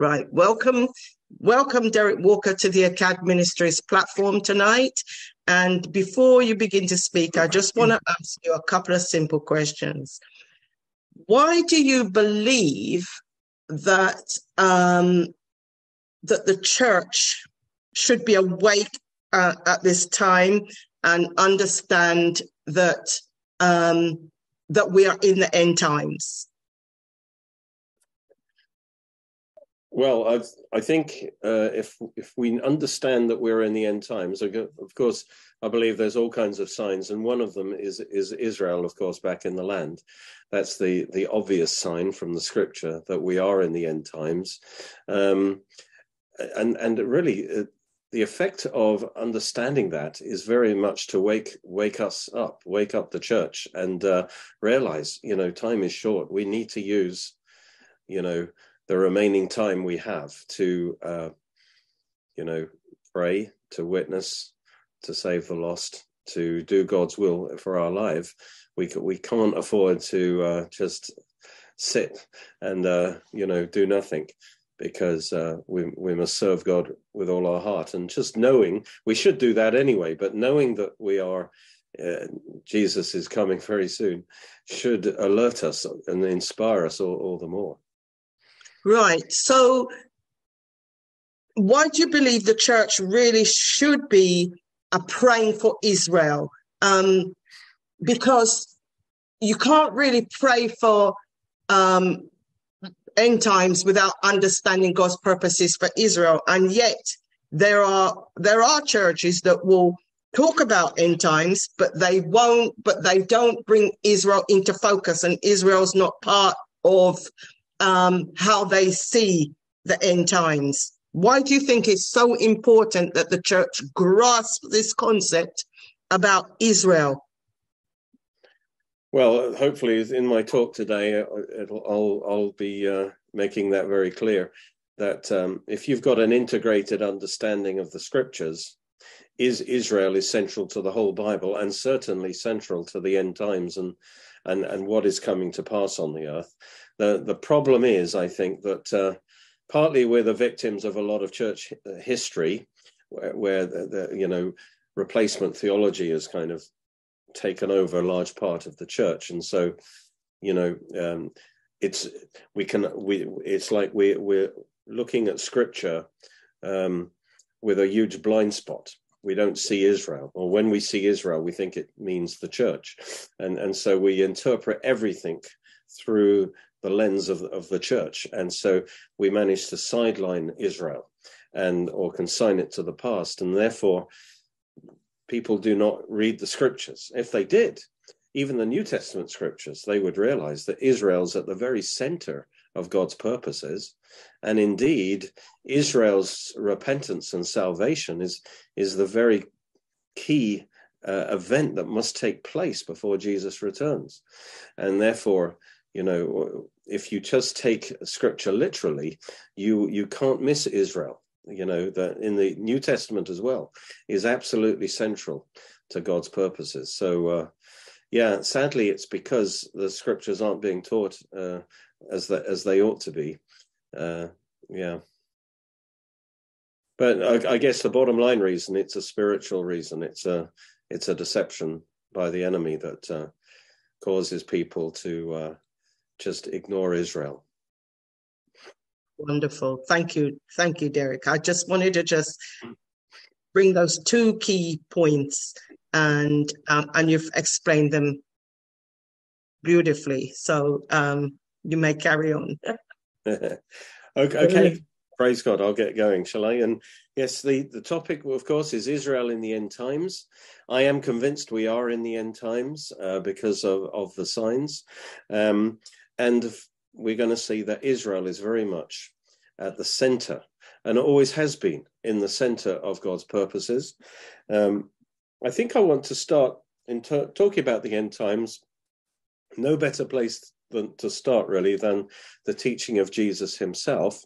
Right. Welcome, welcome, Derek Walker, to the Echad Ministries platform tonight. And before you begin to speak, I just want to ask you a couple of simple questions. Why do you believe that um, that the church should be awake uh, at this time and understand that um, that we are in the end times? Well, I I think uh, if if we understand that we're in the end times, of course, I believe there's all kinds of signs, and one of them is is Israel, of course, back in the land. That's the the obvious sign from the Scripture that we are in the end times, um, and and really. Uh, the effect of understanding that is very much to wake wake us up, wake up the church, and uh, realize, you know, time is short. We need to use, you know, the remaining time we have to, uh, you know, pray, to witness, to save the lost, to do God's will for our life. We we can't afford to uh, just sit and uh, you know do nothing because uh, we we must serve God with all our heart and just knowing we should do that anyway. But knowing that we are uh, Jesus is coming very soon should alert us and inspire us all, all the more. Right. So, why do you believe the church really should be uh, praying for Israel? Um, because you can't really pray for um, end times without understanding God's purposes for Israel, and yet there are there are churches that will talk about end times, but they won't, but they don't bring Israel into focus, and Israel's not part of um, how they see the end times. Why do you think it's so important that the church grasp this concept about Israel? Well, hopefully, in my talk today, uh, I'll, I'll be uh, making that very clear. That um, if you've got an integrated understanding of the scriptures, is Israel is central to the whole Bible and certainly central to the end times and and and what is coming to pass on the earth. The the problem is, I think that uh, partly we're the victims of a lot of church history, where, where the, the, you know replacement theology has kind of taken over a large part of the church, and so you know um, it's we can we it's like we we're looking at scripture um, with a huge blind spot. We don't see Israel, or when we see Israel, we think it means the church, and and so we interpret everything through the lens of, of the church. And so we manage to sideline Israel and or consign it to the past. And therefore, people do not read the scriptures. If they did, even the New Testament scriptures, they would realize that Israel's at the very center of God's purposes. And indeed, Israel's repentance and salvation is, is the very key uh, event that must take place before Jesus returns. And therefore, you know, if you just take scripture literally, you you can't miss Israel. You know that in the New Testament as well is absolutely central to God's purposes. So, uh, yeah, sadly, it's because the scriptures aren't being taught uh, as the, as they ought to be. Uh, yeah, but I, I guess the bottom line reason it's a spiritual reason. It's a it's a deception by the enemy that uh, causes people to uh, just ignore Israel. Wonderful. Thank you. Thank you, Derek. I just wanted to just bring those two key points and um, and you've explained them beautifully. So um, you may carry on. okay. okay. Praise God. I'll get going, shall I? And yes, the, the topic, of course, is Israel in the end times. I am convinced we are in the end times uh, because of, of the signs. Um, and we're going to see that Israel is very much at the center and always has been in the center of God's purposes. Um, I think I want to start in t- talking about the end times. No better place than to start really than the teaching of Jesus himself.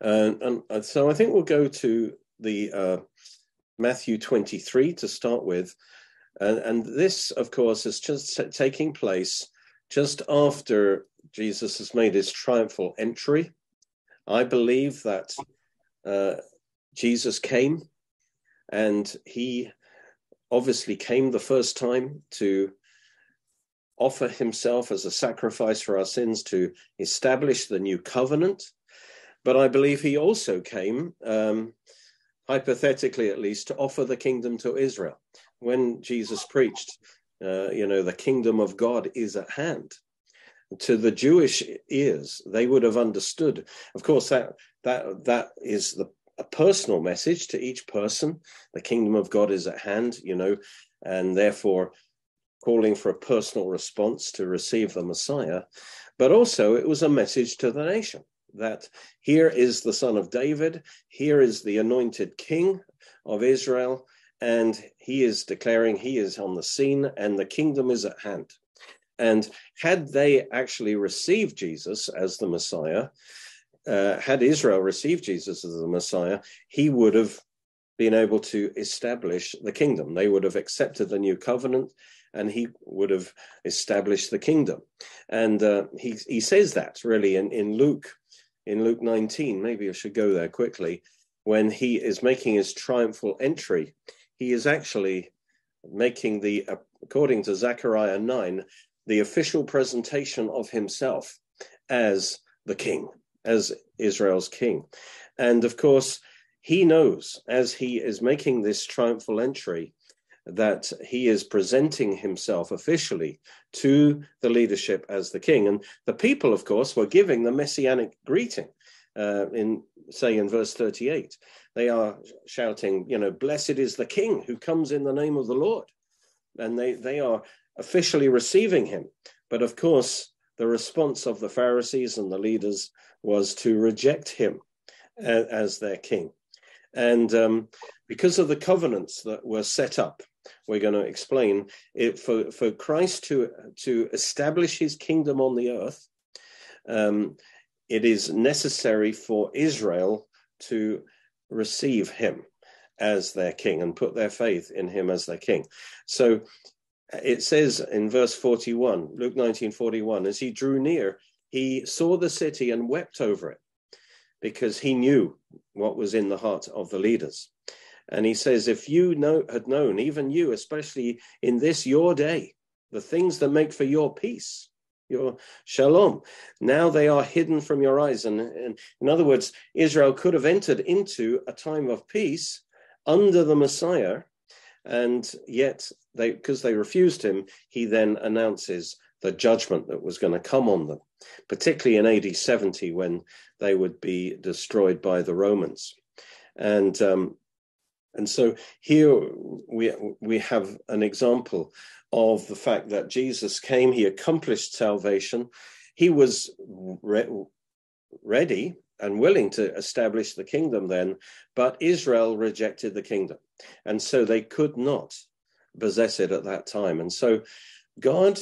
and, and, so I think we'll go to the uh, Matthew 23 to start with. And, and this, of course, is just taking place just after Jesus has made his triumphal entry I believe that uh, Jesus came and he obviously came the first time to offer himself as a sacrifice for our sins to establish the new covenant. But I believe he also came, um, hypothetically at least, to offer the kingdom to Israel. When Jesus preached, uh, you know, the kingdom of God is at hand. To the Jewish ears, they would have understood. Of course, that that that is the a personal message to each person. The kingdom of God is at hand, you know, and therefore calling for a personal response to receive the Messiah. But also, it was a message to the nation that here is the son of David, here is the anointed king of Israel, and he is declaring he is on the scene and the kingdom is at hand. And had they actually received Jesus as the Messiah, uh, had Israel received Jesus as the Messiah, he would have been able to establish the kingdom. They would have accepted the new covenant and he would have established the kingdom. And uh, he, he says that really in, in Luke, in Luke 19. Maybe I should go there quickly. When he is making his triumphal entry, he is actually making the, uh, according to Zechariah 9, the official presentation of himself as the king, as Israel's king. And of course, he knows as he is making this triumphal entry that he is presenting himself officially to the leadership as the king. And the people, of course, were giving the messianic greeting. Uh, in say in verse 38 they are shouting you know blessed is the king who comes in the name of the lord and they they are officially receiving him but of course the response of the pharisees and the leaders was to reject him as, as their king and um, because of the covenants that were set up we're going to explain it for, for Christ to to establish his kingdom on the earth. Um, it is necessary for Israel to receive him as their king and put their faith in him as their king. So it says in verse 41, Luke 19 41, as he drew near, he saw the city and wept over it because he knew what was in the heart of the leaders. And he says, if you know, had known, even you, especially in this your day, the things that make for your peace, your shalom, now they are hidden from your eyes. And, and in other words, Israel could have entered into a time of peace under the Messiah, and yet they, because they refused him, he then announces the judgment that was going to come on them, particularly in AD 70 when they would be destroyed by the Romans. And um, and so here we, we have an example of the fact that Jesus came, he accomplished salvation, he was re- ready and willing to establish the kingdom then, but Israel rejected the kingdom. And so they could not possess it at that time. And so God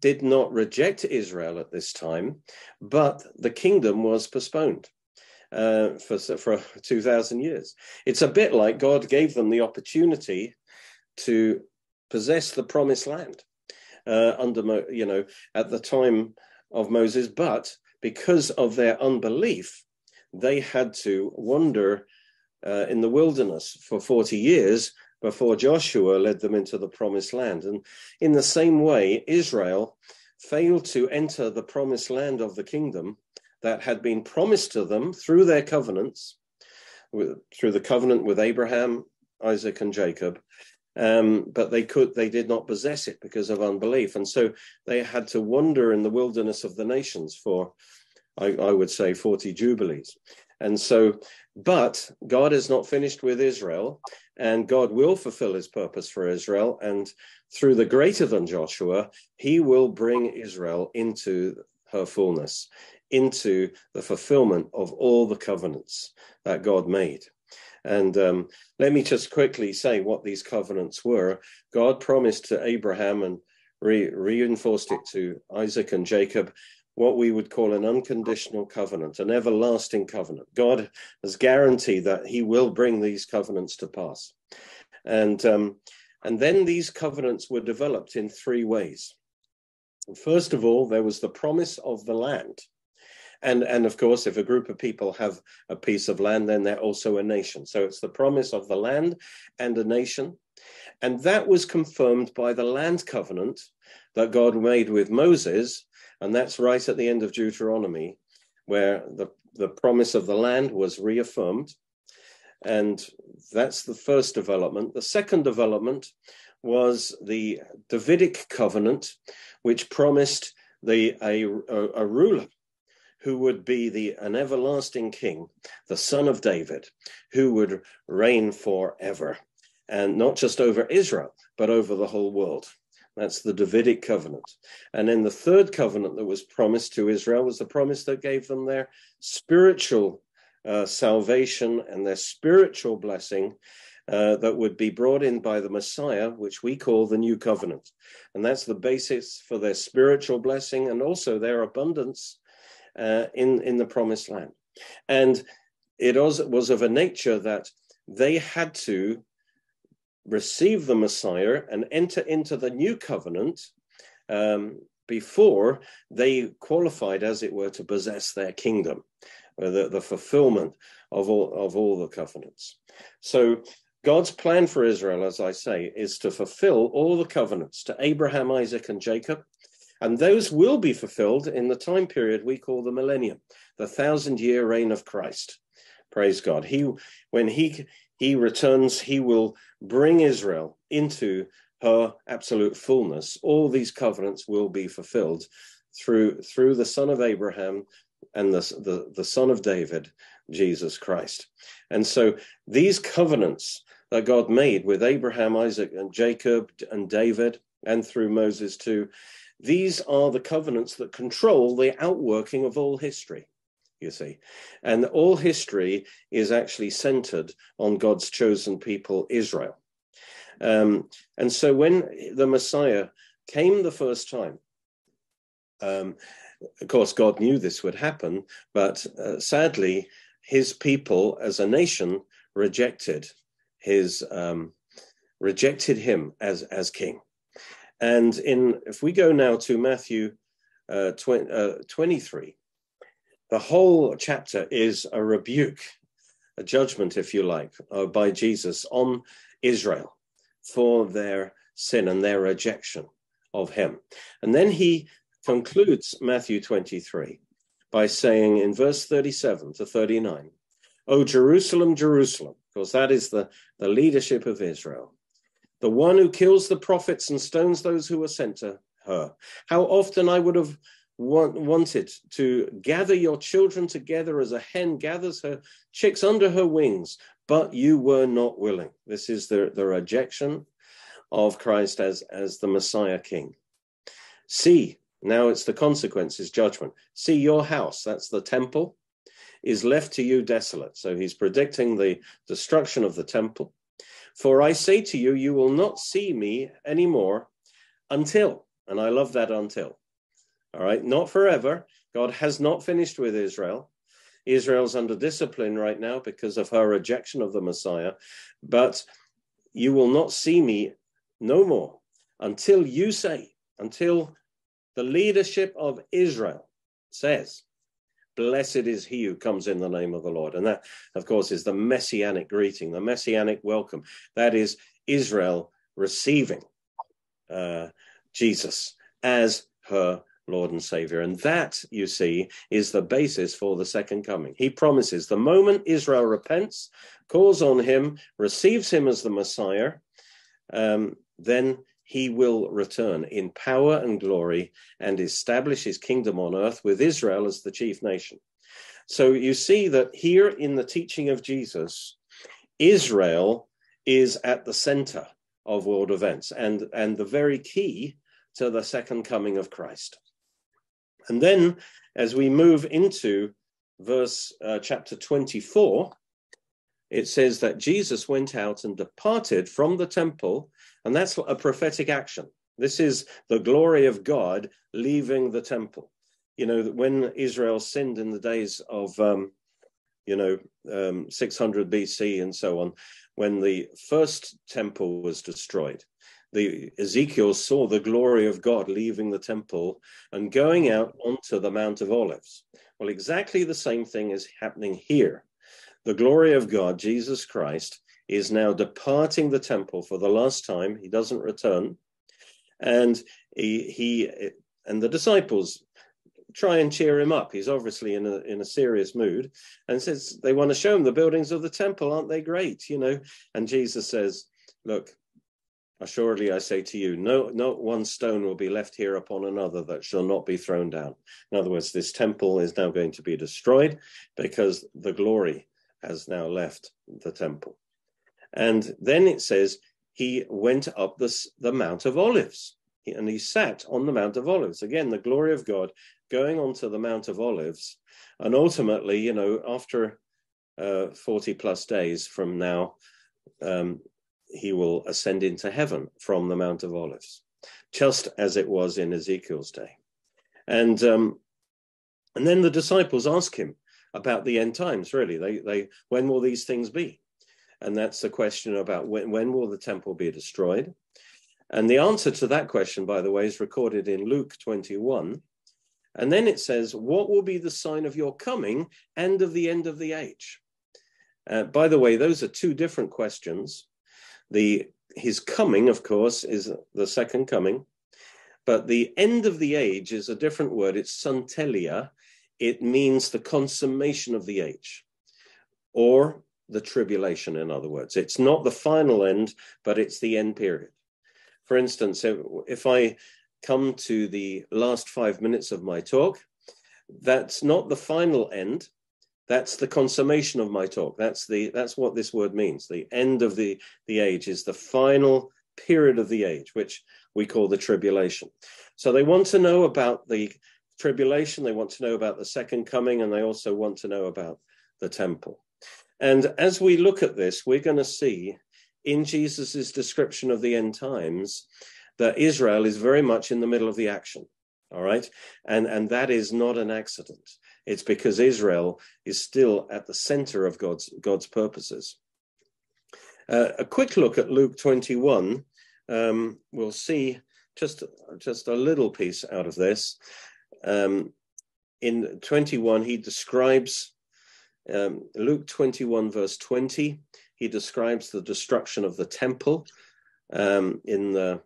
did not reject Israel at this time, but the kingdom was postponed uh, for for two thousand years. It's a bit like God gave them the opportunity to possess the promised land uh, under you know at the time of Moses, but because of their unbelief, they had to wander uh, in the wilderness for forty years before Joshua led them into the promised land. And in the same way, Israel failed to enter the promised land of the kingdom that had been promised to them through their covenants, through the covenant with Abraham, Isaac, and Jacob. Um, but they could they did not possess it because of unbelief. And so they had to wander in the wilderness of the nations for I, I, would say 40 jubilees. And so but god is not finished with israel and god will fulfill his purpose for israel. And through the greater than joshua he will bring israel into her fullness into the fulfillment of all the covenants that God made. And um, let me just quickly say what these covenants were. God promised to Abraham and re- reinforced it to Isaac and Jacob what we would call an unconditional covenant, an everlasting covenant. God has guaranteed that He will bring these covenants to pass. And, um, and then these covenants were developed in three ways. First of all, there was the promise of the land And, and of course, if a group of people have a piece of land, then they're also a nation. So it's the promise of the land and a nation. And that was confirmed by the land covenant that God made with Moses. And that's right at the end of Deuteronomy, where the, the promise of the land was reaffirmed. And that's the first development. The second development was the Davidic covenant, which promised the, a, a, a ruler who would be the, an everlasting king, the son of David, who would reign forever, and not just over Israel, but over the whole world. That's the Davidic covenant. And then the third covenant that was promised to Israel was the promise that gave them their spiritual uh, salvation and their spiritual blessing uh, that would be brought in by the Messiah, which we call the new covenant. And that's the basis for their spiritual blessing and also their abundance uh, in, in the promised land. And it was, was of a nature that they had to receive the Messiah and enter into the new covenant um, before they qualified, as it were, to possess their kingdom, the, the fulfillment of all, of all the covenants. So God's plan for Israel, as I say, is to fulfill all the covenants to Abraham, Isaac, and Jacob. And those will be fulfilled in the time period we call the millennium, the thousand year reign of Christ. Praise God. He, when he, he returns, he will bring Israel into her absolute fullness. All these covenants will be fulfilled through, through the son of Abraham and the, the, the son of David, Jesus Christ. And so these covenants that God made with Abraham, Isaac, and Jacob, and David, and through Moses too, these are the covenants that control the outworking of all history, you see. And all history is actually centered on God's chosen people, Israel. Um, and so when the Messiah came the first time, um, of course, God knew this would happen, but uh, sadly, his people as a nation rejected his um, rejected him as as king. And in if we go now to Matthew uh, 20, uh, 23, the whole chapter is a rebuke, a judgment, if you like, uh, by Jesus on Israel for their sin and their rejection of him. And then he concludes Matthew 23 by saying in verse 37 to 39, O Jerusalem, Jerusalem, because that is the, the leadership of Israel, the one who kills the prophets and stones those who are sent to her. How often I would have want, wanted to gather your children together as a hen gathers her chicks under her wings, but you were not willing. This is the, the rejection of Christ as, as the Messiah King. See, now it's the consequences, judgment. See your house, that's the temple, is left to you desolate. So he's predicting the destruction of the temple. For I say to you, you will not see me anymore until, and I love that until. All right, not forever. God has not finished with Israel. Israel's under discipline right now because of her rejection of the Messiah. But you will not see me no more until you say, until the leadership of Israel says, Blessed is he who comes in the name of the Lord. And that, of course, is the messianic greeting, the messianic welcome. That is Israel receiving uh, Jesus as her Lord and Savior. And that, you see, is the basis for the second coming. He promises the moment Israel repents, calls on him, receives him as the Messiah, um, then he will return in power and glory and establish his kingdom on earth with Israel as the chief nation. So you see that here in the teaching of Jesus, Israel is at the center of world events and, and the very key to the second coming of Christ. And then as we move into verse uh, chapter 24, it says that Jesus went out and departed from the temple, and that's a prophetic action. This is the glory of God leaving the temple. You know, when Israel sinned in the days of, um, you know, um, 600 BC and so on, when the first temple was destroyed, the Ezekiel saw the glory of God leaving the temple and going out onto the Mount of Olives. Well, exactly the same thing is happening here. The glory of God, Jesus Christ, is now departing the temple for the last time. He doesn't return. And he, he and the disciples try and cheer him up. He's obviously in a in a serious mood, and says they want to show him the buildings of the temple, aren't they great? You know, and Jesus says, "Look, assuredly I say to you, no, not one stone will be left here upon another that shall not be thrown down." In other words, this temple is now going to be destroyed because the glory has now left the temple. And then it says he went up the, the Mount of Olives and he sat on the Mount of Olives. Again, the glory of God going onto the Mount of Olives. And ultimately, you know, after uh, 40 plus days from now, um, he will ascend into heaven from the Mount of Olives, just as it was in Ezekiel's day. And um, and then the disciples ask him about the end times. Really, they they when will these things be? And that's the question about when when will the temple be destroyed? And the answer to that question, by the way, is recorded in Luke 21. And then it says, What will be the sign of your coming and of the end of the age? Uh, by the way, those are two different questions. The his coming, of course, is the second coming, but the end of the age is a different word. It's suntelia. It means the consummation of the age, or the tribulation, in other words. It's not the final end, but it's the end period. For instance, if I come to the last five minutes of my talk, that's not the final end. That's the consummation of my talk. That's the that's what this word means. The end of the the age is the final period of the age, which we call the tribulation. So they want to know about the tribulation. They want to know about the second coming, and they also want to know about the temple. And as we look at this, we're going to see in Jesus' description of the end times that Israel is very much in the middle of the action. All right. And, and that is not an accident. It's because Israel is still at the center of God's, God's purposes. Uh, a quick look at Luke 21. Um, we'll see just, just a little piece out of this. Um, in 21, he describes um, Luke 21, verse 20 he describes the destruction of the temple um, in the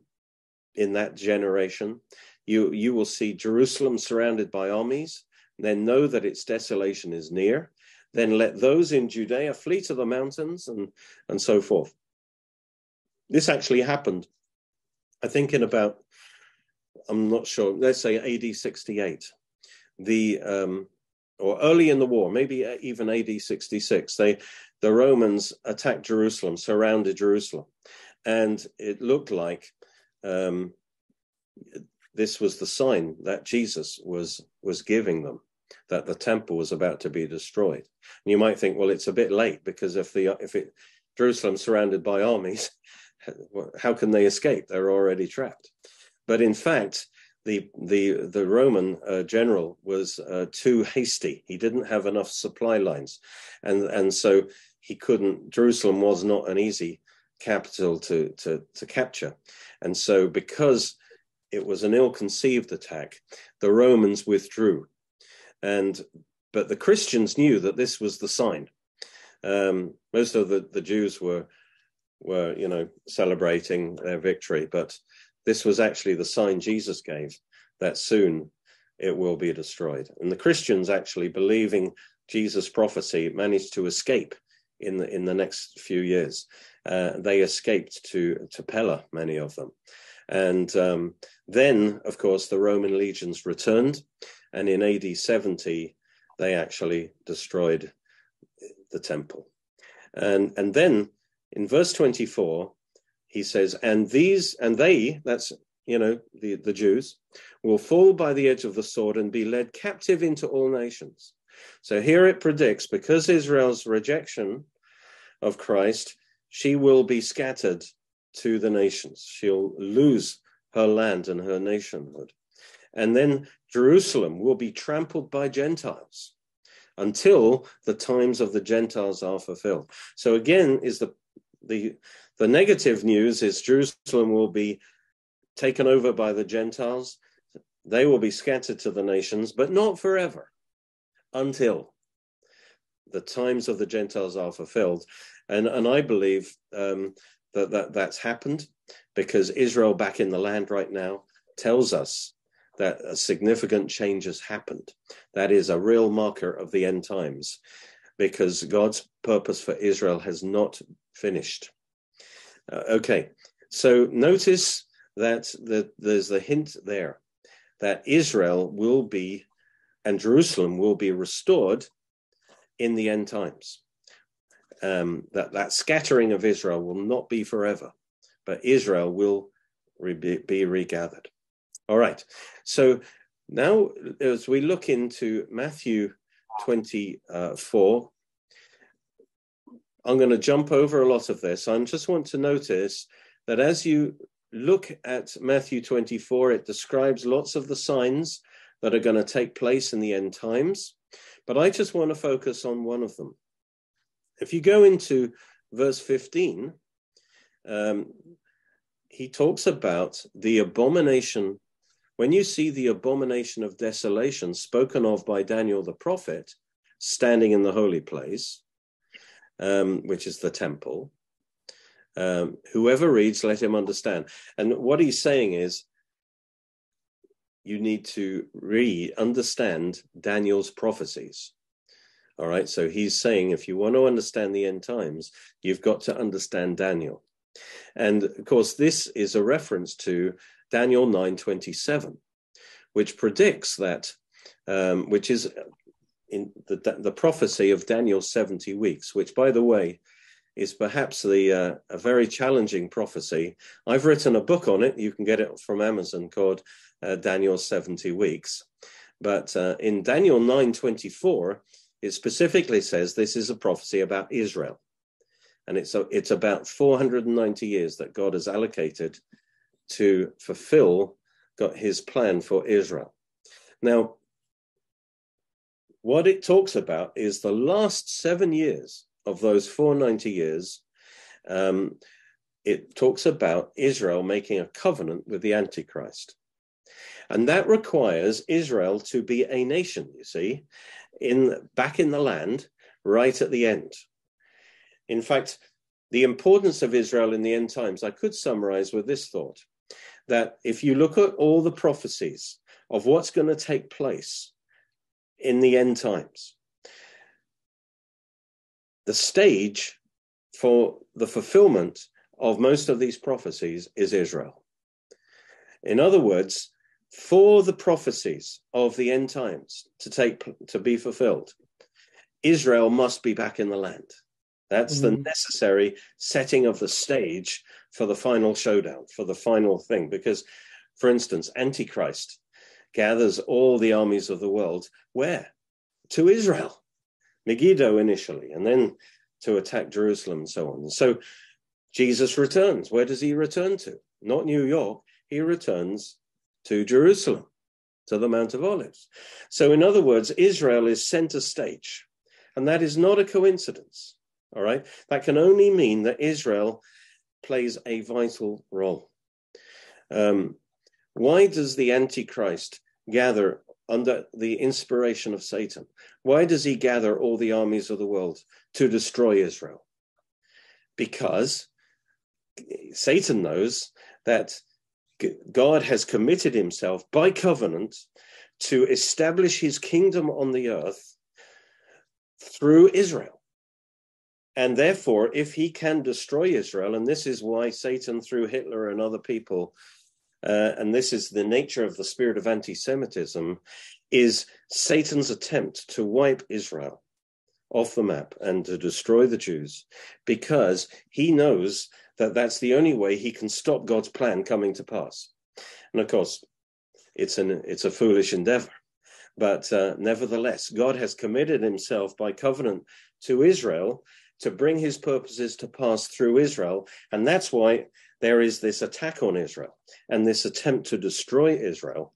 in that generation. You you will see Jerusalem surrounded by armies. Then know that its desolation is near. Then let those in Judea flee to the mountains and and so forth. This actually happened, I think, in about I'm not sure. Let's say AD 68. The um, or early in the war, maybe even AD 66, they the Romans attacked Jerusalem, surrounded Jerusalem, and it looked like um, this was the sign that Jesus was was giving them that the temple was about to be destroyed. And you might think, well, it's a bit late because if the if it Jerusalem's surrounded by armies, how can they escape? They're already trapped. But in fact, the the the Roman uh, general was uh, too hasty. He didn't have enough supply lines, and and so he couldn't. Jerusalem was not an easy capital to to to capture, and so because it was an ill-conceived attack, the Romans withdrew, and but the Christians knew that this was the sign. Um, most of the the Jews were were you know celebrating their victory, but this was actually the sign Jesus gave that soon it will be destroyed. And the Christians actually believing Jesus' prophecy managed to escape in the in the next few years. Uh, they escaped to to Pella, many of them, and um, then, of course, the Roman legions returned, and in AD 70 they actually destroyed the temple, and and then in verse 24 he says, and these and they, that's you know the the Jews, will fall by the edge of the sword and be led captive into all nations. So here it predicts because Israel's rejection of Christ, she will be scattered to the nations. She'll lose her land and her nationhood. And then Jerusalem will be trampled by Gentiles until the times of the Gentiles are fulfilled. So again is the the The negative news is Jerusalem will be taken over by the Gentiles. They will be scattered to the nations, but not forever, until the times of the Gentiles are fulfilled. And, and I believe um, that, that that's happened because Israel back in the land right now tells us that a significant change has happened. That is a real marker of the end times because God's purpose for Israel has not finished. Uh, okay, so notice that the, there's the hint there that Israel will be and Jerusalem will be restored in the end times. Um, that that scattering of Israel will not be forever, but Israel will re- be regathered. All right. So now, as we look into Matthew 24, I'm going to jump over a lot of this. I just want to notice that as you look at Matthew 24, it describes lots of the signs that are going to take place in the end times. But I just want to focus on one of them. If you go into verse 15, um, he talks about the abomination. When you see the abomination of desolation spoken of by Daniel the prophet standing in the holy place, um, which is the temple, um, whoever reads, let him understand. And what he's saying is, you need to read, understand Daniel's prophecies. All right. So he's saying if you want to understand the end times, you've got to understand Daniel. And of course, this is a reference to Daniel 9:27, which predicts that, um, which is in the, the prophecy of Daniel's 70 weeks, which, by the way, is perhaps the uh, a very challenging prophecy. I've written a book on it. You can get it from Amazon called uh, Daniel's 70 Weeks. But uh, in Daniel 9:24, it specifically says this is a prophecy about Israel, and it's a, it's about 490 years that God has allocated to fulfill got His plan for Israel. Now, what it talks about is the last seven years of those 490 years. Um, it talks about Israel making a covenant with the Antichrist. And that requires Israel to be a nation, you see, in back in the land right at the end. In fact, the importance of Israel in the end times, I could summarize with this thought that if you look at all the prophecies of what's going to take place in the end times, the stage for the fulfillment of most of these prophecies is Israel. In other words, for the prophecies of the end times to take to be fulfilled, Israel must be back in the land. That's mm-hmm. the necessary setting of the stage for the final showdown, for the final thing. Because, for instance, Antichrist gathers all the armies of the world where? To Israel. Megiddo initially, and then to attack Jerusalem and so on. So Jesus returns. Where does he return to? Not New York. He returns to Jerusalem, to the Mount of Olives. So, in other words, Israel is center stage. And that is not a coincidence. All right. That can only mean that Israel plays a vital role. Um, why does the Antichrist gather under the inspiration of Satan? Why does he gather all the armies of the world to destroy Israel? Because Satan knows that God has committed himself by covenant to establish his kingdom on the earth through Israel. And therefore, if he can destroy Israel, and this is why Satan, through Hitler and other people, uh, and this is the nature of the spirit of anti Semitism, is Satan's attempt to wipe Israel off the map and to destroy the Jews because he knows that that's the only way he can stop God's plan coming to pass. And of course, it's an it's a foolish endeavor, but uh, nevertheless, God has committed Himself by covenant to Israel to bring His purposes to pass through Israel, and that's why there is this attack on Israel and this attempt to destroy Israel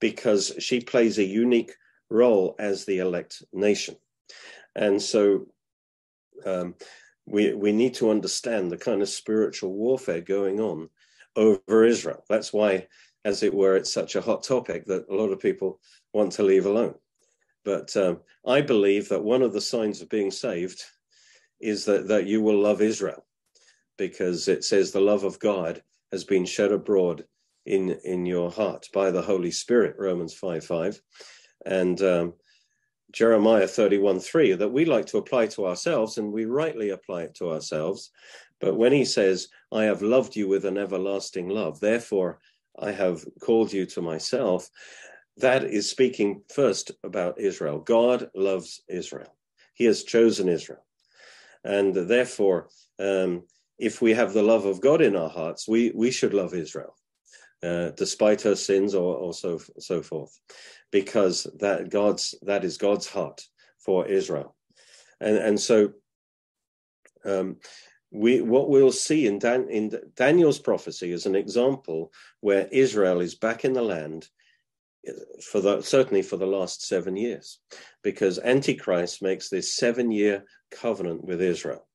because she plays a unique role as the elect nation. And so um, we, we need to understand the kind of spiritual warfare going on over Israel. That's why, as it were, it's such a hot topic that a lot of people want to leave alone. But um, I believe that one of the signs of being saved is that, that you will love Israel because it says the love of God has been shed abroad in, in your heart by the Holy Spirit, Romans 5 5. And um, Jeremiah 31 3 that we like to apply to ourselves, and we rightly apply it to ourselves. But when he says, I have loved you with an everlasting love, therefore I have called you to myself, that is speaking first about Israel. God loves Israel, He has chosen Israel. And therefore, um, if we have the love of God in our hearts, we, we should love Israel. Uh, despite her sins or, or so, so forth because that God's that is God's heart for Israel, and and so um, we what we'll see in Dan, in Daniel's prophecy is an example where Israel is back in the land for the certainly for the last seven years, because Antichrist makes this seven year covenant with Israel,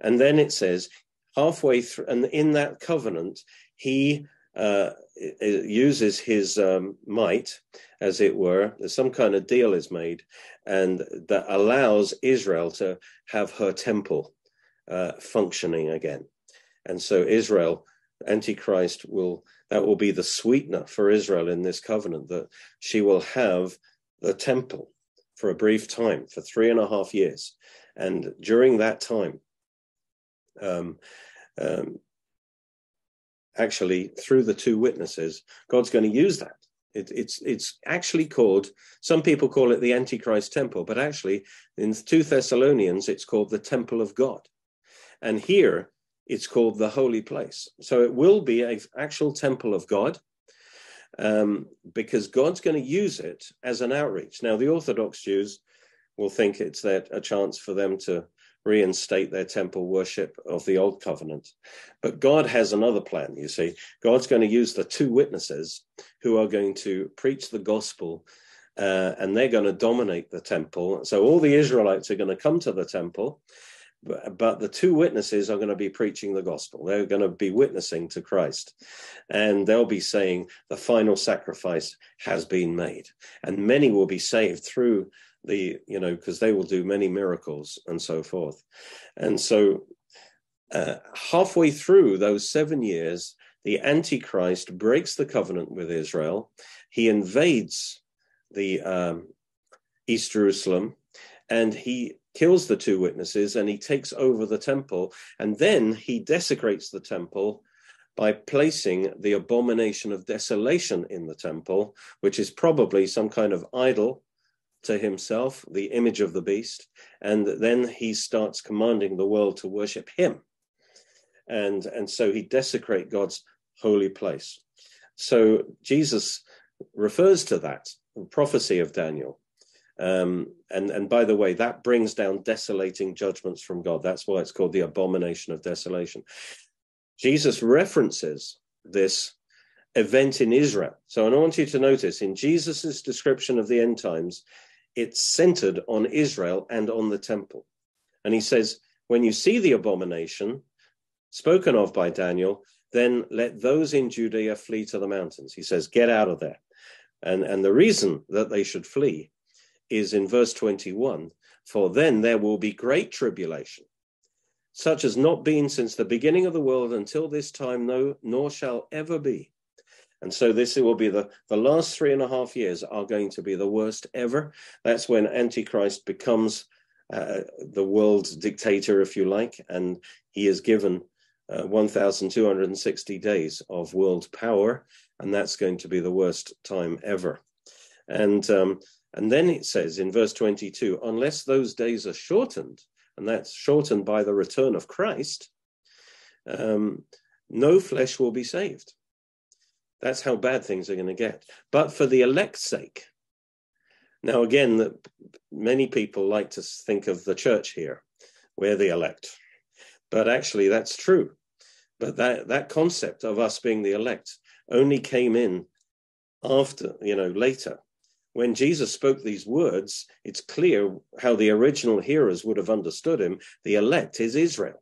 and then it says halfway through, and in that covenant he uh, uses his um, might, as it were. Some kind of deal is made, and that allows Israel to have her temple uh, functioning again. And so Israel, Antichrist will that will be the sweetener for Israel in this covenant that she will have the temple for a brief time, for three and a half years, and during that time. Um, um, actually through the two witnesses, God's going to use that. It, it's it's actually called. Some people call it the Antichrist temple, but actually in two Thessalonians it's called the temple of God, and here it's called the holy place. So it will be an actual temple of God. Um, because God's going to use it as an outreach. Now, the Orthodox Jews will think it's that a chance for them to reinstate their temple worship of the old covenant. But God has another plan, you see. God's going to use the two witnesses who are going to preach the gospel uh, and they're going to dominate the temple. So all the Israelites are going to come to the temple, but, but the two witnesses are going to be preaching the gospel. They're going to be witnessing to Christ, and they'll be saying the final sacrifice has been made, and many will be saved through the you know because they will do many miracles and so forth. And so uh, halfway through those seven years the antichrist breaks the covenant with israel. He invades the um, east jerusalem and he kills the two witnesses and he takes over the temple. And then he desecrates the temple by placing the abomination of desolation in the temple, which is probably some kind of idol to himself the image of the beast, and then he starts commanding the world to worship him. And, and so he desecrate God's holy place. So Jesus refers to that prophecy of Daniel. Um, and, and by the way, that brings down desolating judgments from God. That's why it's called the abomination of desolation. Jesus references this event in Israel. So I want you to notice in Jesus' description of the end times, it's centered on Israel and on the temple. And he says, when you see the abomination spoken of by Daniel, then let those in Judea flee to the mountains. He says, get out of there. And, and the reason that they should flee is in verse 21 for then there will be great tribulation, such as not been since the beginning of the world until this time, no, nor shall ever be and so this will be the, the last three and a half years are going to be the worst ever. That's when Antichrist becomes uh, the world's dictator, if you like, and he is given uh, 1,260 days of world power, and that's going to be the worst time ever. And um, and then it says in verse 22, unless those days are shortened, and that's shortened by the return of Christ, um, no flesh will be saved. That's how bad things are going to get. But for the elect's sake, now again, that many people like to think of the church here, we're the elect, but actually that's true. But that that concept of us being the elect only came in after, you know, later, when Jesus spoke these words, it's clear how the original hearers would have understood him. The elect is Israel.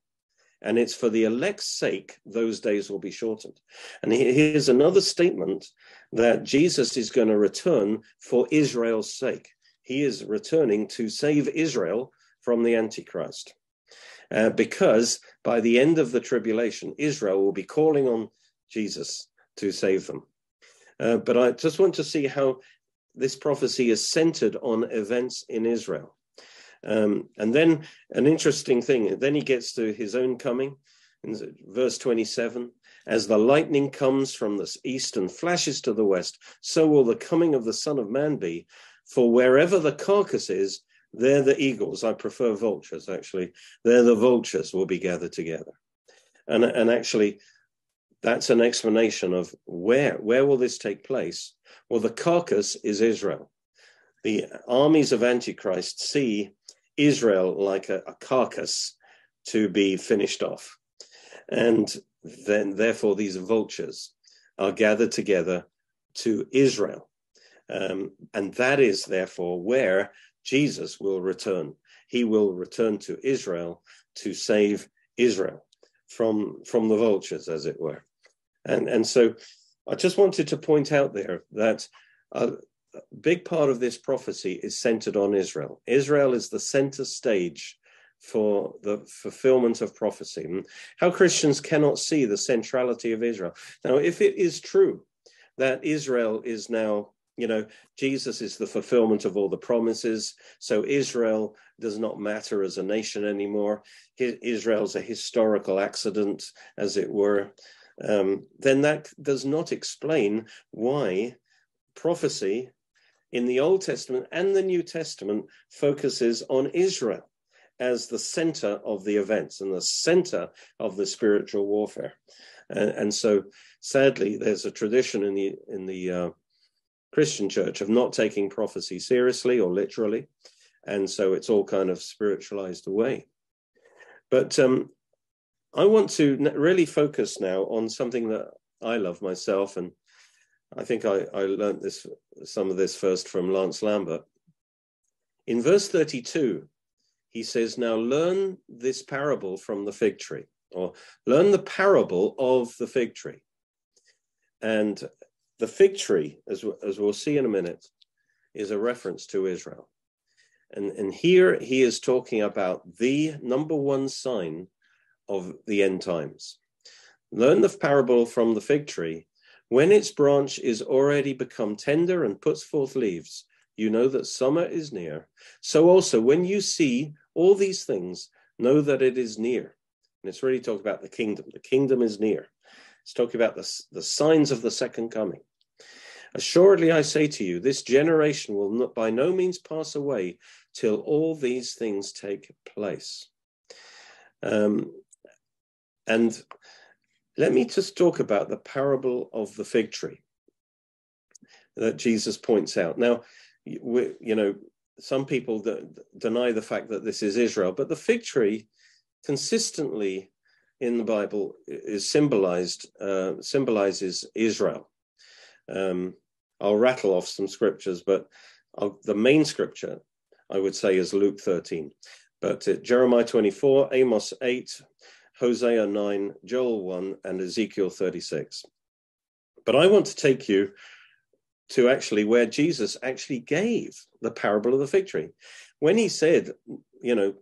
And it's for the elect's sake, those days will be shortened. And here's another statement that Jesus is going to return for Israel's sake. He is returning to save Israel from the Antichrist. Uh, because by the end of the tribulation, Israel will be calling on Jesus to save them. Uh, but I just want to see how this prophecy is centered on events in Israel. Um, and then an interesting thing, then he gets to his own coming in verse 27 as the lightning comes from the east and flashes to the west, so will the coming of the Son of Man be. For wherever the carcass is, there the eagles, I prefer vultures actually, there the vultures will be gathered together. And, and actually, that's an explanation of where where will this take place well the carcass is israel the armies of antichrist see israel like a, a carcass to be finished off. And then therefore these vultures are gathered together to israel. Um, and that is therefore where jesus will return. He will return to israel to save israel from from the vultures as it were. And, and so I just wanted to point out there that a big part of this prophecy is centered on Israel. Israel is the center stage for the fulfillment of prophecy. How Christians cannot see the centrality of Israel. Now, if it is true that Israel is now, you know, Jesus is the fulfillment of all the promises, so Israel does not matter as a nation anymore. Israel's a historical accident, as it were um, then that does not explain why prophecy in the Old Testament and the New Testament focuses on Israel as the center of the events and the center of the spiritual warfare. And, and so, sadly, there's a tradition in the in the uh, Christian church of not taking prophecy seriously or literally, and so it's all kind of spiritualized away. But um, I want to really focus now on something that I love myself, and I think I, I learned this some of this first from Lance Lambert. In verse 32, he says, Now learn this parable from the fig tree, or learn the parable of the fig tree. And the fig tree, as, as we'll see in a minute, is a reference to Israel. And, and here he is talking about the number one sign of the end times. Learn the parable from the fig tree. When its branch is already become tender and puts forth leaves, you know that summer is near. So also, when you see all these things, know that it is near. And it's really talking about the kingdom. The kingdom is near. It's talking about the, the signs of the second coming. Assuredly, I say to you, this generation will not, by no means pass away till all these things take place. Um, and let me just talk about the parable of the fig tree that Jesus points out. Now, we, you know, some people deny the fact that this is Israel, but the fig tree consistently in the Bible is symbolized uh, symbolizes Israel. Um, I'll rattle off some scriptures, but I'll, the main scripture I would say is Luke 13, but uh, Jeremiah 24, Amos 8, Hosea 9, Joel 1, and Ezekiel 36. But I want to take you to actually where Jesus actually gave the parable of the fig tree. When he said, you know,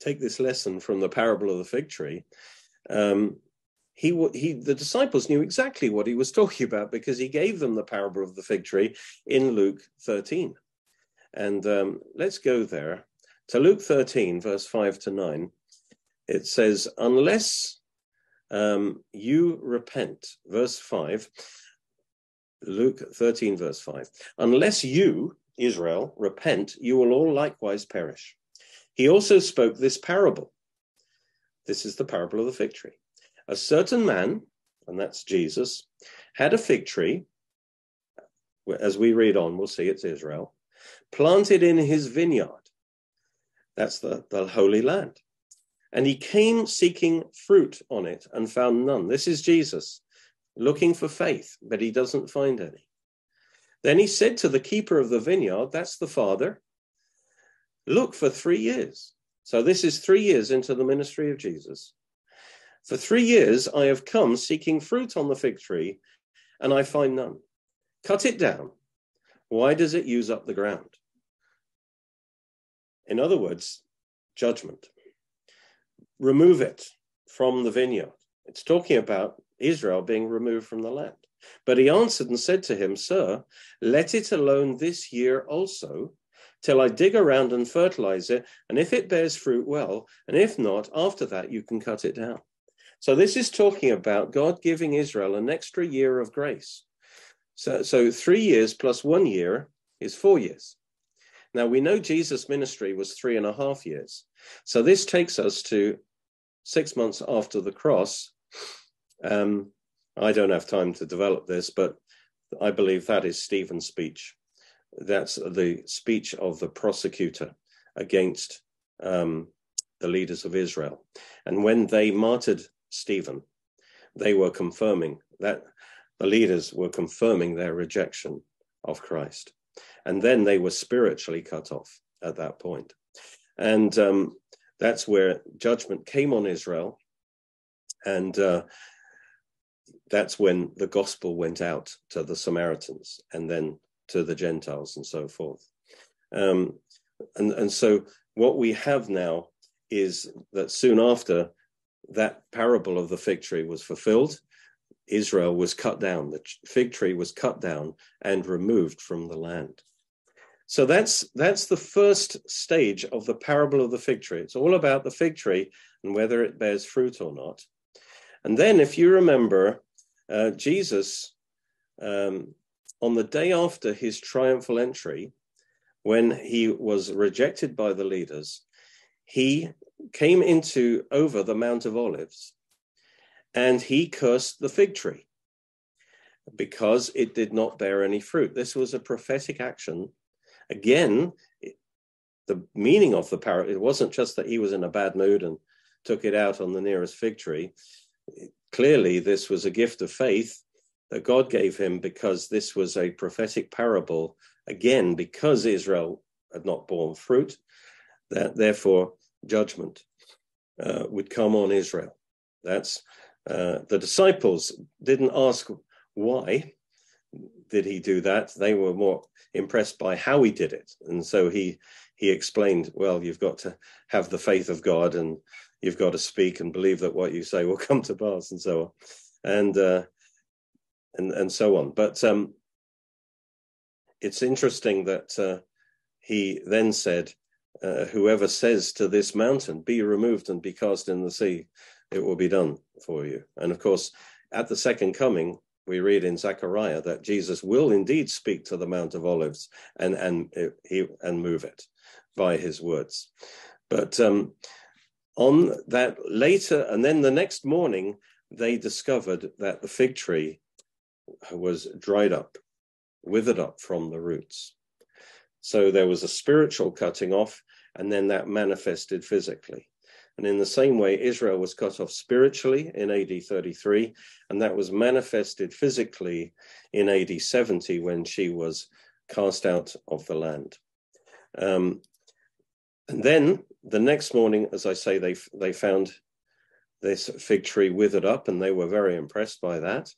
take this lesson from the parable of the fig tree, um, he, he, the disciples knew exactly what he was talking about because he gave them the parable of the fig tree in Luke 13. And um, let's go there to Luke 13, verse 5 to 9 it says, unless um, you repent, verse 5, Luke 13, verse 5, unless you, Israel, repent, you will all likewise perish. He also spoke this parable. This is the parable of the fig tree. A certain man, and that's Jesus, had a fig tree. As we read on, we'll see it's Israel, planted in his vineyard. That's the, the Holy Land. And he came seeking fruit on it and found none. This is Jesus looking for faith, but he doesn't find any. Then he said to the keeper of the vineyard, that's the father, look for three years. So this is three years into the ministry of Jesus. For three years I have come seeking fruit on the fig tree, and I find none. Cut it down. Why does it use up the ground? In other words, judgment. Remove it from the vineyard. It's talking about Israel being removed from the land. But he answered and said to him, Sir, let it alone this year also, till I dig around and fertilize it. And if it bears fruit, well. And if not, after that, you can cut it down. So this is talking about God giving Israel an extra year of grace. So, so three years plus one year is four years. Now we know Jesus' ministry was three and a half years. So this takes us to six months after the cross. Um, I don't have time to develop this, but I believe that is Stephen's speech. That's the speech of the prosecutor against um, the leaders of Israel. And when they martyred Stephen, they were confirming that the leaders were confirming their rejection of Christ. And then they were spiritually cut off at that point. And um, that's where judgment came on Israel. And uh, that's when the gospel went out to the Samaritans and then to the Gentiles and so forth. Um, and, and so what we have now is that soon after that parable of the fig tree was fulfilled, Israel was cut down, the fig tree was cut down and removed from the land. So that's that's the first stage of the parable of the fig tree. It's all about the fig tree and whether it bears fruit or not. And then, if you remember, uh, Jesus, um, on the day after his triumphal entry, when he was rejected by the leaders, he came into over the Mount of Olives and he cursed the fig tree because it did not bear any fruit. This was a prophetic action. Again, the meaning of the parable, it wasn't just that he was in a bad mood and took it out on the nearest fig tree. Clearly, this was a gift of faith that God gave him because this was a prophetic parable, again, because Israel had not borne fruit, that therefore judgment uh, would come on Israel. That's uh, the disciples didn't ask why did he do that. They were more impressed by how he did it, and so he he explained, well, you've got to have the faith of God, and you've got to speak and believe that what you say will come to pass, and so on, and uh, and and so on. But um, it's interesting that uh, he then said, uh, "Whoever says to this mountain, be removed and be cast in the sea, it will be done for you. And of course, at the second coming, we read in Zechariah that Jesus will indeed speak to the Mount of Olives and and he and move it by his words. But um, on that later, and then the next morning, they discovered that the fig tree was dried up, withered up from the roots. So there was a spiritual cutting off, and then that manifested physically. And in the same way, Israel was cut off spiritually in AD 33, and that was manifested physically in AD 70 when she was cast out of the land. Um, and then the next morning, as I say, they, they found this fig tree withered up, and they were very impressed by that.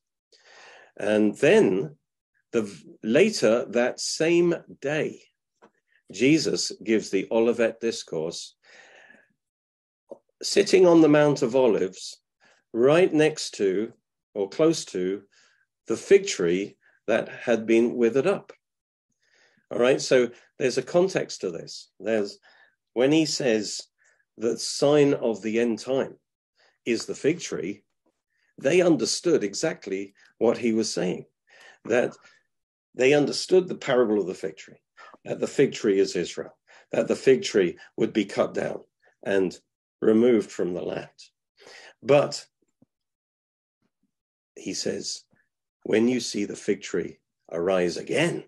And then the later that same day, Jesus gives the Olivet discourse sitting on the Mount of Olives, right next to or close to the fig tree that had been withered up. All right, so there's a context to this. There's when he says the sign of the end time is the fig tree, they understood exactly what he was saying. That they understood the parable of the fig tree, that the fig tree is Israel, that the fig tree would be cut down and removed from the land. But he says, when you see the fig tree arise again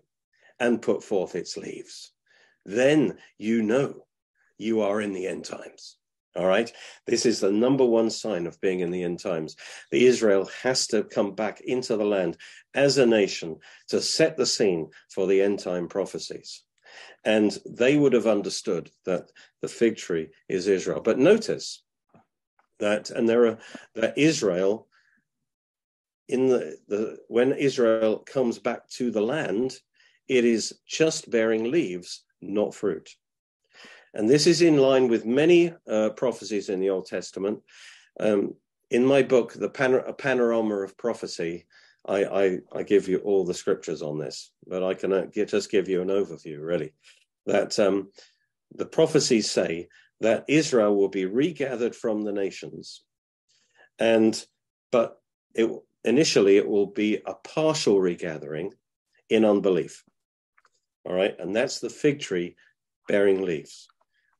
and put forth its leaves, then you know you are in the end times. All right. This is the number one sign of being in the end times. The Israel has to come back into the land as a nation to set the scene for the end time prophecies. And they would have understood that the fig tree is Israel. But notice that, and there are that Israel in the, the when Israel comes back to the land, it is just bearing leaves, not fruit. And this is in line with many uh, prophecies in the Old Testament. Um, in my book, The Pan- Panorama of Prophecy, I, I, I, give you all the scriptures on this, but I can uh, get, just give you an overview, really. That um, the prophecies say that Israel will be regathered from the nations, and but it, initially it will be a partial regathering in unbelief. All right, and that's the fig tree bearing leaves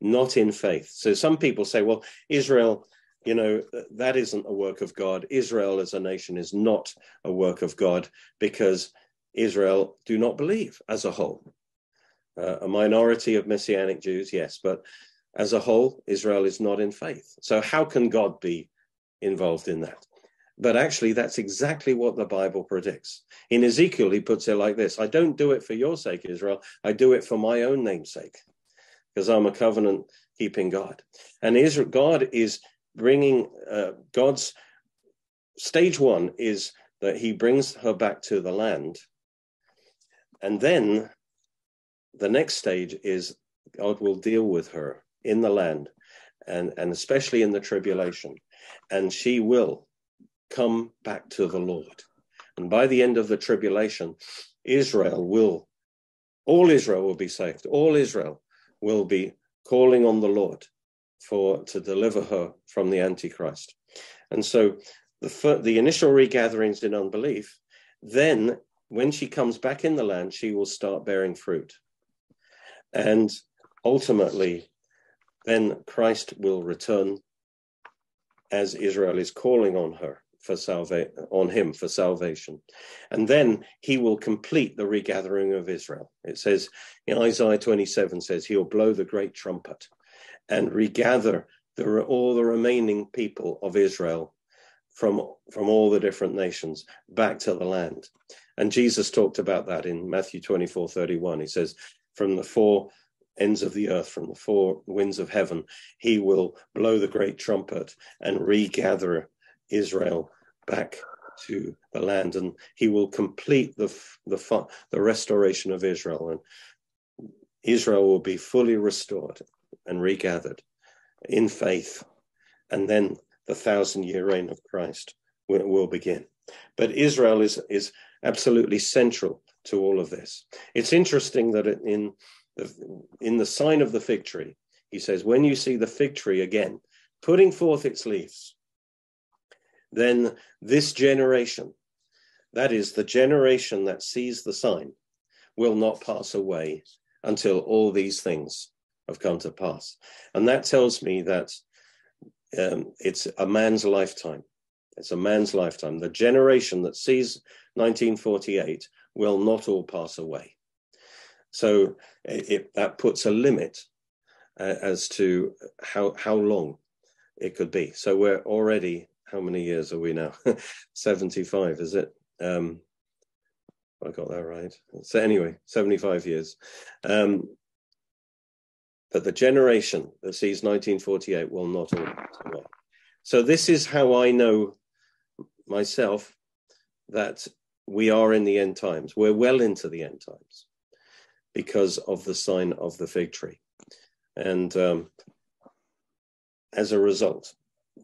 not in faith. So some people say, well, Israel, you know, that isn't a work of God. Israel as a nation is not a work of God because Israel do not believe as a whole. Uh, a minority of Messianic Jews, yes, but as a whole, Israel is not in faith. So how can God be involved in that? But actually, that's exactly what the Bible predicts. In Ezekiel, he puts it like this I don't do it for your sake, Israel. I do it for my own namesake because I'm a covenant keeping God. And Israel, God is bringing uh, God's stage one is that he brings her back to the land. And then the next stage is God will deal with her in the land and, and especially in the tribulation. And she will come back to the Lord. And by the end of the tribulation, Israel will, all Israel will be saved. All Israel will be calling on the Lord for to deliver her from the Antichrist. And so the, the initial regatherings in unbelief, then when she comes back in the land, she will start bearing fruit. And ultimately, then Christ will return as Israel is calling on her for salvation, on him for salvation. And then he will complete the regathering of Israel. It says in Isaiah 27 says he'll blow the great trumpet and regather the, all the remaining people of Israel from, from all the different nations back to the land. And Jesus talked about that in Matthew 24, 31. He says, from the four ends of the earth, from the four winds of heaven, he will blow the great trumpet and regather Israel back to the land, and he will complete the the the restoration of Israel, and Israel will be fully restored and regathered in faith, and then the thousand year reign of Christ will, will begin. But Israel is is absolutely central to all of this. It's interesting that in the, in the sign of the fig tree, he says, when you see the fig tree again putting forth its leaves, then this generation, that is, the generation that sees the sign, will not pass away until all these things have come to pass. And that tells me that um, it's a man's lifetime. It's a man's lifetime. The generation that sees 1948 will not all pass away. So it, it, that puts a limit uh, as to how how long it could be. So we're already how many years are we now? 75, is it? Um, I got that right. So anyway, 75 years. Um, but the generation that sees 1948 will not all So this is how I know myself that we are in the end times. We're well into the end times because of the sign of the fig tree. And um, as a result,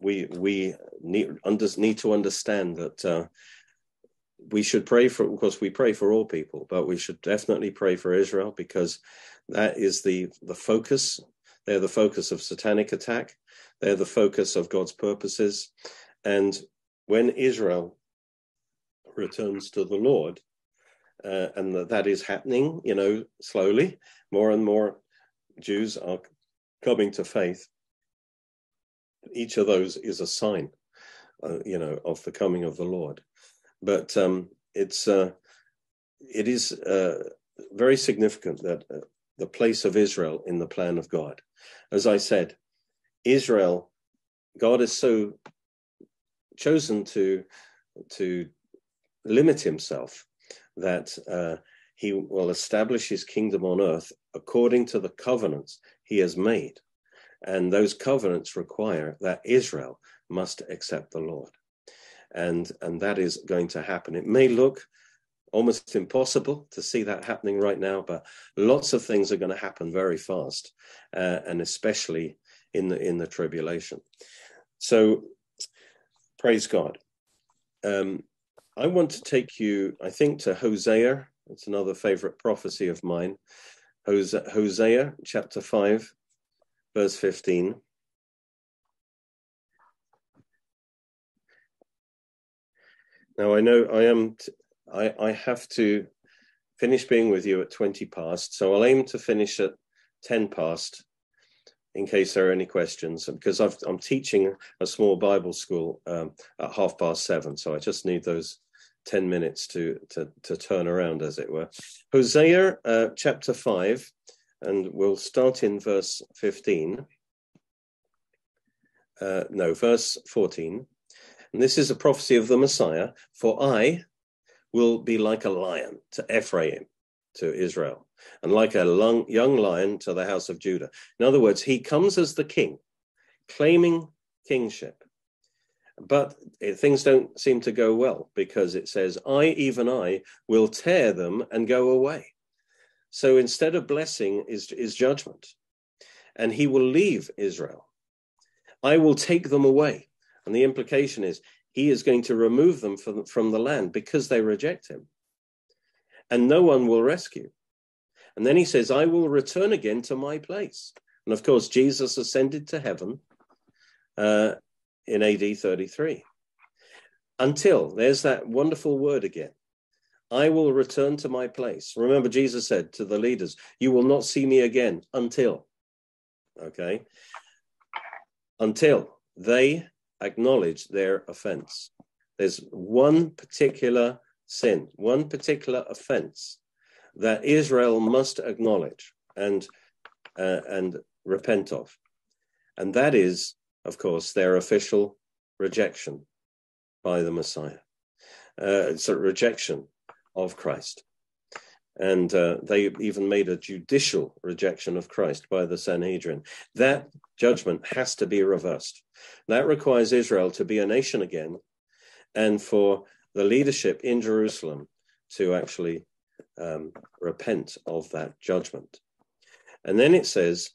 we we need under, need to understand that uh, we should pray for. Of course, we pray for all people, but we should definitely pray for Israel because that is the the focus. They're the focus of satanic attack. They're the focus of God's purposes, and when Israel returns to the Lord, uh, and that, that is happening, you know, slowly, more and more Jews are coming to faith each of those is a sign, uh, you know, of the coming of the Lord. But um, it's uh, it is uh, very significant that uh, the place of Israel in the plan of God, as I said, Israel, God has so chosen to to limit himself that uh, he will establish his kingdom on earth according to the covenants he has made. And those covenants require that Israel must accept the Lord. And, and that is going to happen. It may look almost impossible to see that happening right now, but lots of things are going to happen very fast, uh, and especially in the in the tribulation. So, praise God. Um, I want to take you, I think, to Hosea. It's another favorite prophecy of mine. Hosea chapter 5, verse 15. Now I know I am t- I, I have to finish being with you at 20 past, so I'll aim to finish at 10 past in case there are any questions, because i am teaching a small Bible school um, at half past seven, so I just need those 10 minutes to, to, to turn around, as it were. Hosea uh, chapter 5, and we'll start in verse 15. Uh, no, verse 14. And this is a prophecy of the Messiah. For I will be like a lion to Ephraim, to Israel, and like a long, young lion to the house of Judah. In other words, he comes as the king, claiming kingship. But eh, things don't seem to go well because it says, I, even I, will tear them and go away. So instead of blessing is, is judgment. And he will leave Israel. I will take them away. And the implication is he is going to remove them from, from the land because they reject him. And no one will rescue. And then he says, I will return again to my place. And of course, Jesus ascended to heaven uh, in AD 33. Until, there's that wonderful word again. I will return to my place. Remember, Jesus said to the leaders, You will not see me again until. Okay? Until they acknowledge their offense. There's one particular sin, one particular offense that Israel must acknowledge and, uh, and repent of. And that is of course, their official rejection by the Messiah. Uh, a rejection of Christ. And uh, they even made a judicial rejection of Christ by the Sanhedrin. That judgment has to be reversed. That requires Israel to be a nation again and for the leadership in Jerusalem to actually um, repent of that judgment. And then it says,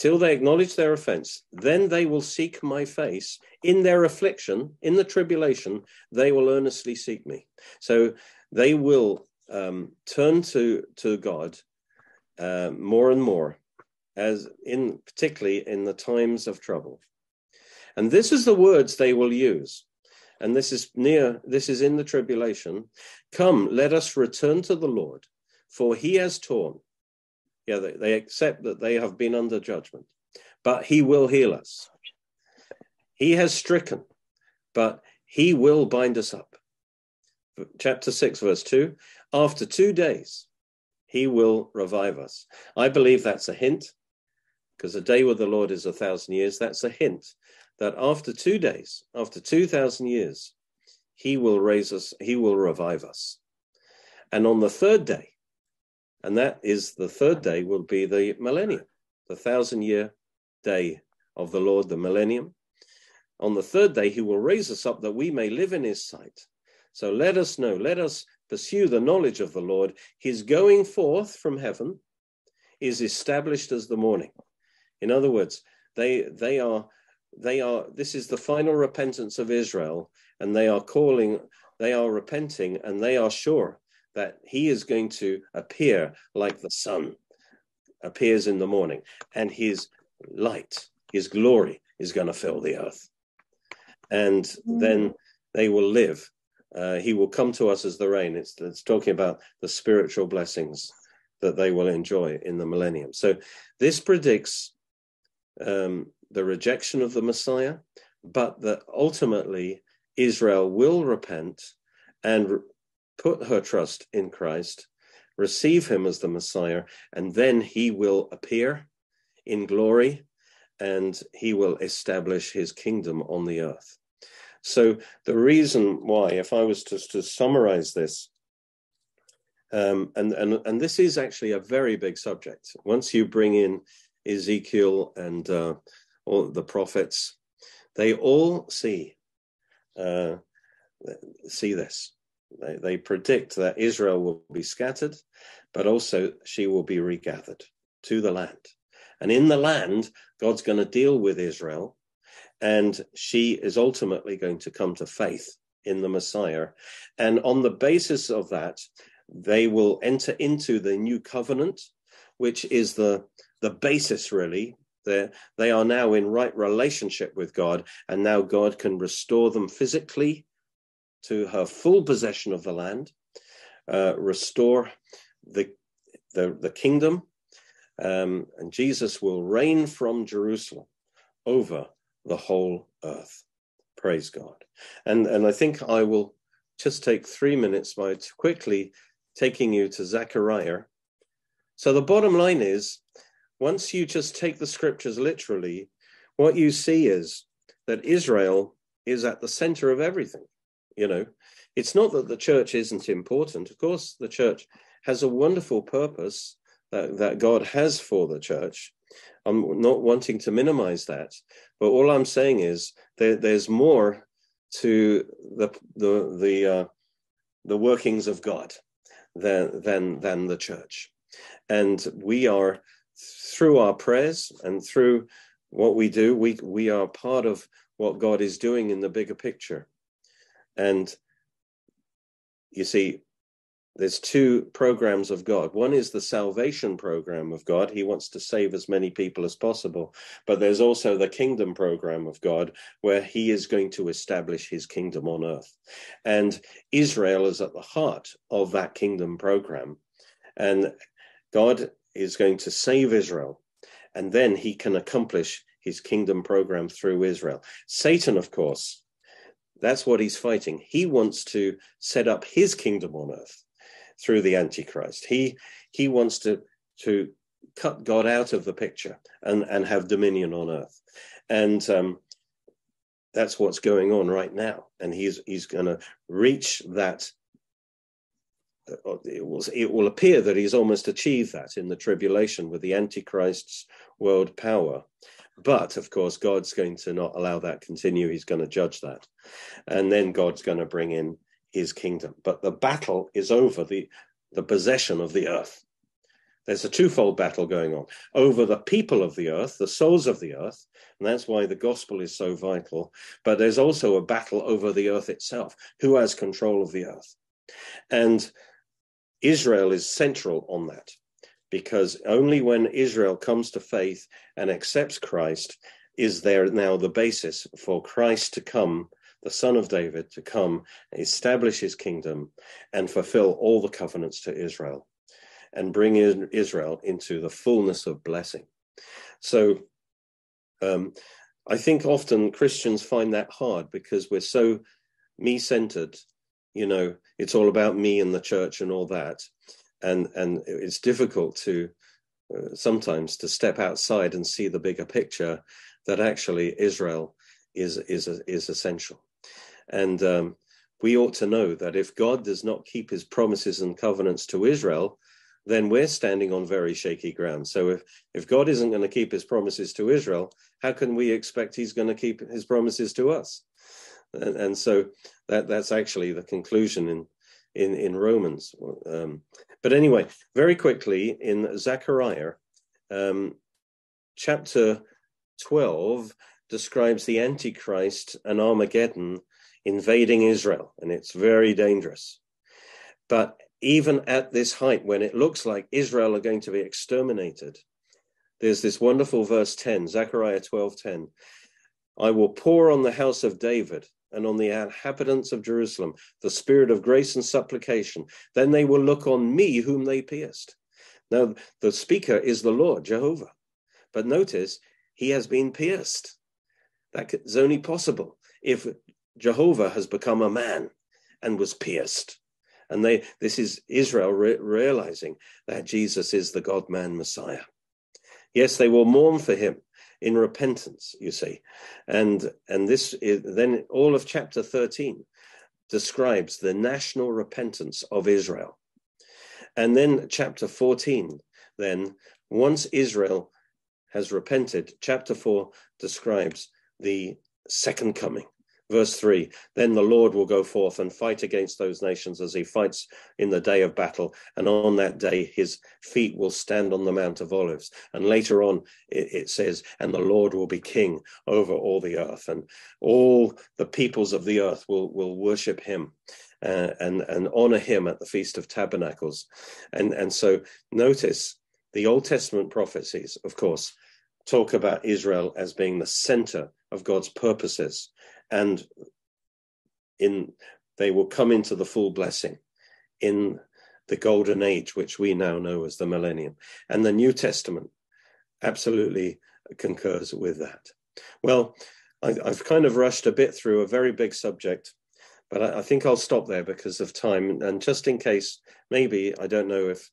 till they acknowledge their offense. Then they will seek my face. In their affliction, in the tribulation, they will earnestly seek me. So they will um, turn to, to God uh, more and more, as in particularly in the times of trouble. And this is the words they will use. And this is near, this is in the tribulation. Come, let us return to the Lord, for he has torn yeah, they, they accept that they have been under judgment, but he will heal us. He has stricken, but he will bind us up. Chapter 6, verse 2 After two days, he will revive us. I believe that's a hint, because a day with the Lord is a thousand years. That's a hint that after two days, after 2,000 years, he will raise us, he will revive us. And on the third day, and that is the third day will be the millennium, the thousand year day of the Lord, the millennium. On the third day, he will raise us up that we may live in his sight. So let us know, let us pursue the knowledge of the Lord. His going forth from heaven is established as the morning. In other words, they they are they are this is the final repentance of Israel, and they are calling, they are repenting, and they are sure that he is going to appear like the sun appears in the morning, and his light, his glory, is going to fill the earth. And mm. then they will live. Uh, he will come to us as the rain. It's, it's talking about the spiritual blessings that they will enjoy in the millennium. So this predicts um, the rejection of the Messiah, but that ultimately Israel will repent and put her trust in Christ, receive him as the Messiah, and then he will appear in glory and he will establish his kingdom on the earth. So, the reason why, if I was to, to summarize this, um, and, and, and this is actually a very big subject. Once you bring in Ezekiel and uh, all the prophets, they all see uh, see this. They, they predict that Israel will be scattered, but also she will be regathered to the land. And in the land, God's going to deal with Israel, and she is ultimately going to come to faith in the Messiah. And on the basis of that, they will enter into the new covenant, which is the, the basis, really. They're, they are now in right relationship with God, and now God can restore them physically to her full possession of the land, uh, restore the, the, the kingdom, um, and Jesus will reign from Jerusalem over the whole earth. Praise God. And, and I think I will just take three minutes by quickly taking you to Zechariah. So the bottom line is once you just take the scriptures literally, what you see is that Israel is at the center of everything. You know, it's not that the church isn't important. Of course, the church has a wonderful purpose that, that God has for the church. I'm not wanting to minimize that, but all I'm saying is there, there's more to the the the uh, the workings of God than than than the church, and we are through our prayers and through what we do, we we are part of what God is doing in the bigger picture, and you see, there's two programs of God. One is the salvation program of God. He wants to save as many people as possible. But there's also the kingdom program of God, where he is going to establish his kingdom on earth. And Israel is at the heart of that kingdom program. And God is going to save Israel. And then he can accomplish his kingdom program through Israel. Satan, of course, that's what he's fighting. He wants to set up his kingdom on earth through the Antichrist. He he wants to to cut God out of the picture and and have dominion on earth, and um, that's what's going on right now. And he's he's going to reach that. Uh, it will, it will appear that he's almost achieved that in the tribulation with the Antichrist's world power. But of course, God's going to not allow that continue. He's going to judge that. And then God's going to bring in his kingdom. But the battle is over the, the possession of the earth. There's a twofold battle going on over the people of the earth, the souls of the earth, and that's why the gospel is so vital. But there's also a battle over the earth itself. Who has control of the earth? And Israel is central on that because only when Israel comes to faith and accepts Christ is there now the basis for Christ to come the son of David, to come, establish his kingdom, and fulfill all the covenants to Israel, and bring in Israel into the fullness of blessing. So um, I think often Christians find that hard because we're so me centered. You know, it's all about me and the church and all that. And, and it's difficult to uh, sometimes to step outside and see the bigger picture that actually Israel is is is essential. And um, we ought to know that if God does not keep his promises and covenants to Israel, then we're standing on very shaky ground. So if, if God isn't going to keep his promises to Israel, how can we expect he's going to keep his promises to us? And, and so that, that's actually the conclusion in, in, in Romans. Um, but anyway, very quickly in Zechariah, um, chapter 12 describes the Antichrist and Armageddon invading Israel, and it's very dangerous. But even at this height, when it looks like Israel are going to be exterminated, there's this wonderful verse 10, Zechariah 12:10. I will pour on the house of David and on the inhabitants of Jerusalem the spirit of grace and supplication. Then they will look on me whom they pierced. Now, the speaker is the Lord, Jehovah. But notice, he has been pierced. That is only possible if Jehovah has become a man and was pierced. And they, this is Israel re- realizing that Jesus is the God man Messiah. Yes, they will mourn for him in repentance, you see. And, and this is then all of chapter 13 describes the national repentance of Israel. And then chapter 14, then, once Israel has repented, chapter 4 describes the second coming Verse 3 Then the Lord will go forth and fight against those nations as he fights in the day of battle. And on that day, his feet will stand on the Mount of Olives. And later on, it, says, And the Lord will be king over all the earth. And all the peoples of the earth will, will worship him. Uh, and and honor him at the feast of tabernacles and and so notice the old testament prophecies of course talk about israel as being the center of god's purposes and in they will come into the full blessing in the golden age which we now know as the millennium. And the new testament absolutely concurs with that. Well I, have kind of rushed a bit through a very big subject but I, I think i'll stop there because of time. And just in case maybe i don't know if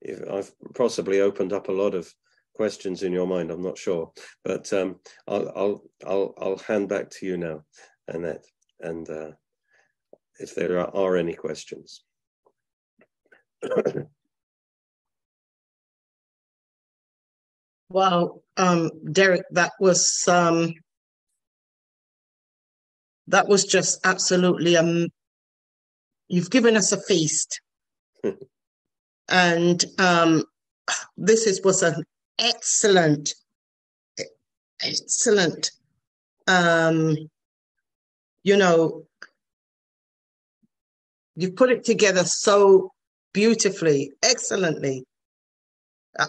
if i've possibly opened up a lot of questions in your mind. I'm not sure, but um, I'll, I'll I'll I'll hand back to you now, Annette, and uh, if there are, are any questions. well, um, Derek, that was um, that was just absolutely um. You've given us a feast, and um, this is was an excellent, excellent, um, you know, you put it together so beautifully, excellently.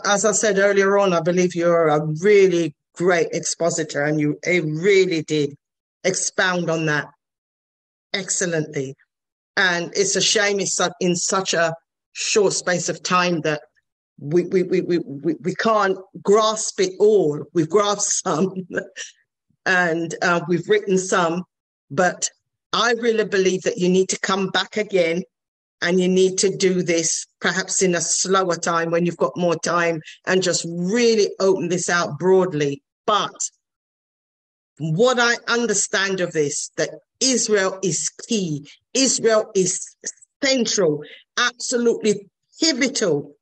As I said earlier on, I believe you're a really great expositor and you really did expound on that excellently. And it's a shame it's in such a short space of time that we, we, we, we, we can't grasp it all. We've grasped some and uh, we've written some, but I really believe that you need to come back again and you need to do this perhaps in a slower time when you've got more time and just really open this out broadly. But what I understand of this, that Israel is key, Israel is central, absolutely pivotal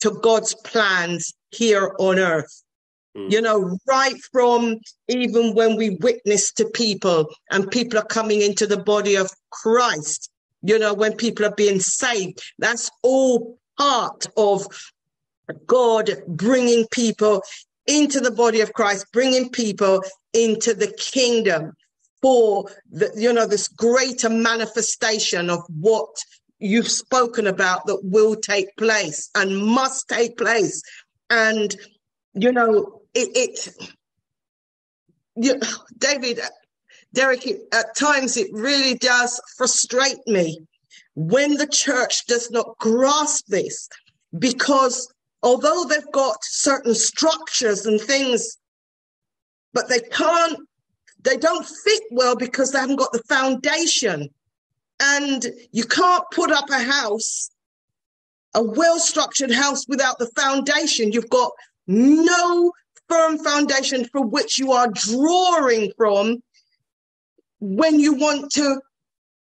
to God's plans here on earth. Mm. You know, right from even when we witness to people and people are coming into the body of Christ, you know, when people are being saved, that's all part of God bringing people into the body of Christ, bringing people into the kingdom for the, you know, this greater manifestation of what you've spoken about that will take place and must take place. And, you know, it, it you, David, Derek, at times it really does frustrate me when the church does not grasp this because although they've got certain structures and things, but they can't, they don't fit well because they haven't got the foundation. And you can't put up a house, a well structured house, without the foundation. You've got no firm foundation for which you are drawing from when you want to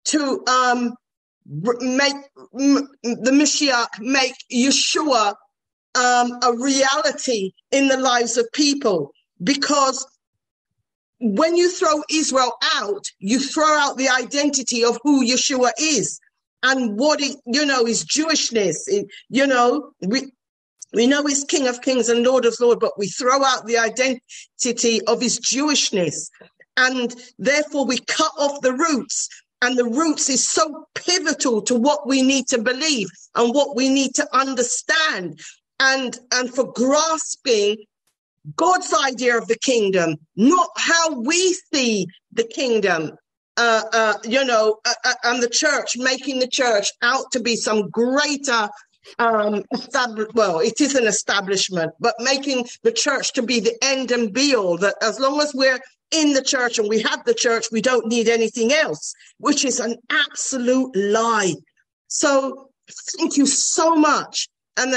to um, make the Mashiach, make Yeshua um, a reality in the lives of people. Because when you throw Israel out, you throw out the identity of who Yeshua is and what it, you know, is Jewishness. It, you know, we, we know he's King of Kings and Lord of Lords, but we throw out the identity of his Jewishness. And therefore we cut off the roots. And the roots is so pivotal to what we need to believe and what we need to understand. And, and for grasping God's idea of the kingdom, not how we see the kingdom. Uh, uh, you know, uh, uh and the church making the church out to be some greater um well it is an establishment but making the church to be the end and be all that as long as we're in the church and we have the church we don't need anything else which is an absolute lie so thank you so much and